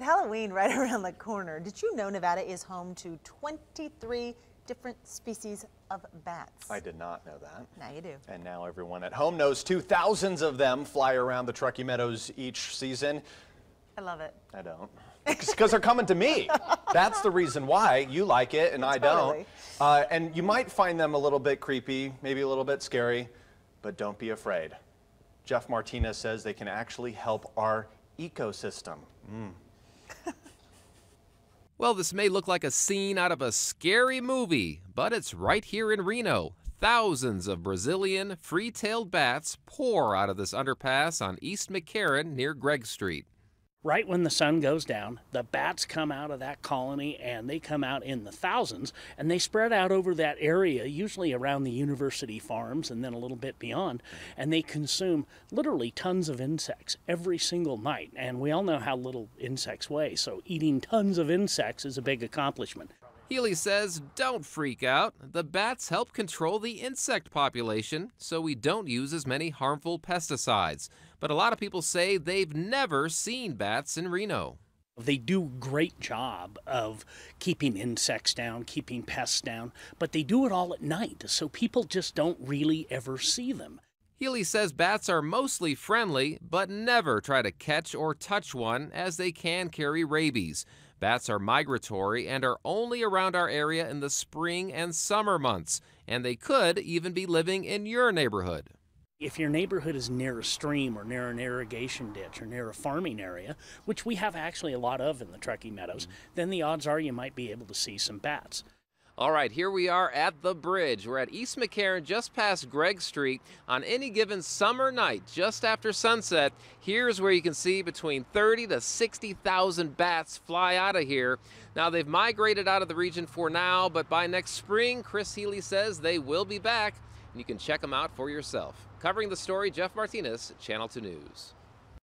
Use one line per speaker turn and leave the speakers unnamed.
with Halloween right around the corner, did you know Nevada is home to 23 different species of bats?
I did not know that.
Now you do.
And now everyone at home knows too. Thousands of them fly around the Truckee Meadows each season.
I love it.
I don't. Because they're coming to me. That's the reason why you like it and I don't. Uh, and you might find them a little bit creepy, maybe a little bit scary, but don't be afraid. Jeff Martinez says they can actually help our ecosystem.
Well, this may look like a scene out of a scary movie, but it's right here in Reno. Thousands of Brazilian free tailed bats pour out of this underpass on East McCarran near Gregg Street.
Right when the sun goes down, the bats come out of that colony and they come out in the thousands and they spread out over that area, usually around the university farms and then a little bit beyond. And they consume literally tons of insects every single night. And we all know how little insects weigh, so eating tons of insects is a big accomplishment.
Healy says, don't freak out. The bats help control the insect population, so we don't use as many harmful pesticides. But a lot of people say they've never seen bats in Reno.
They do a great job of keeping insects down, keeping pests down, but they do it all at night, so people just don't really ever see them.
Healy says bats are mostly friendly, but never try to catch or touch one as they can carry rabies. Bats are migratory and are only around our area in the spring and summer months, and they could even be living in your neighborhood.
If your neighborhood is near a stream or near an irrigation ditch or near a farming area, which we have actually a lot of in the Truckee Meadows, mm-hmm. then the odds are you might be able to see some bats.
All right, here we are at the bridge. We're at East McCarran, just past Gregg Street. On any given summer night, just after sunset, here's where you can see between 30 to 60,000 bats fly out of here. Now, they've migrated out of the region for now, but by next spring, Chris Healy says they will be back, and you can check them out for yourself. Covering the story, Jeff Martinez, Channel 2 News.